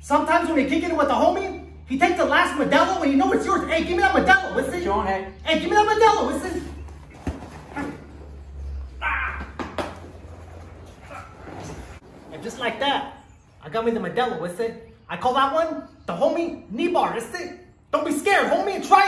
Sometimes when they kick it with the homie, he takes the last Modelo and you know it's yours. Hey, give me that Modelo, this John, hey. Hey, give me that Modelo, this And just like that, I got me the Modelo, listen. I call that one the homie knee bar, listen. Don't be scared, homie, try.